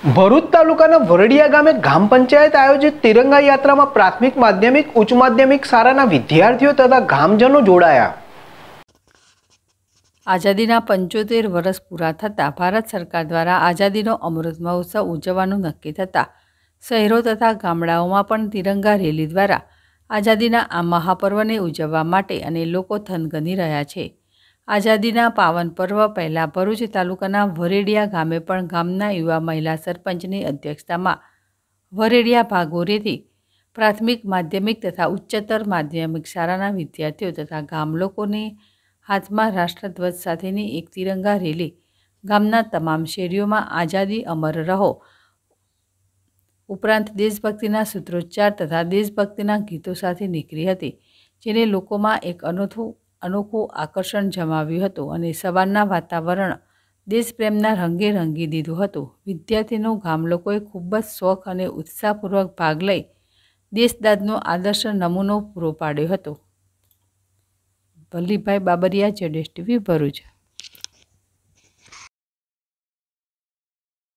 ભરૂચ તાલુકાના વરડિયા ગામે ગ્રામ પંચાયત આયોજિત તિરંગા યાત્રામાં પ્રાથમિક, માધ્યમિક, ઉચ્ચ માધ્યમિક શાળાના વિદ્યાર્થીઓ તથા ગામજનો જોડાયા. આઝાદીના પંચોતેર વર્ષ પૂરા થતાં ભારત સરકાર દ્વારા આઝાદીનો અમૃત મહોત્સવ ઉજવવાનું નક્કી થતાં શહેરો તથા ગામડાઓમાં પણ તિરંગા રેલી દ્વારા આઝાદીના આ મહાપર્વને ઉજવવા માટે અને લોકો થનગની રહ્યા છે. આઝાદીના પાવન પર્વ પહેલાં ભરૂચ તાલુકાના વરેડિયા ગામે પણ ગામના યુવા મહિલા સરપંચની અધ્યક્ષતામાં વરેડિયા ભાગોરેથી પ્રાથમિક, માધ્યમિક તથા ઉચ્ચતર માધ્યમિક શાળાના વિદ્યાર્થીઓ તથા ગામ લોકોને હાથમાં રાષ્ટ્રધ્વજ સાથેની એક તિરંગા રેલી ગામના તમામ શેરીઓમાં આઝાદી અમર રહો. ઉપરાંત દેશભક્તિના સૂત્રોચ્ચાર તથા દેશભક્તિના ગીતો સાથે નીકળી હતી, જેને લોકોમાં એક અનોખું અનોખું આકર્ષણ જમાવ્યું હતું અને સવારના વાતાવરણ દેશપ્રેમના રંગે રંગી દીધું હતું. વિદ્યાર્થીનો ગામ લોકોએ ખૂબ જ શોખ અને ઉત્સાહપૂર્વક ભાગ લઈ દેશદાદનો આદર્શ નમૂનો પૂરો પાડ્યો હતો. વલ્લીભાઈ બાબરિયા, જેડેશ ટીવી ભરૂચ.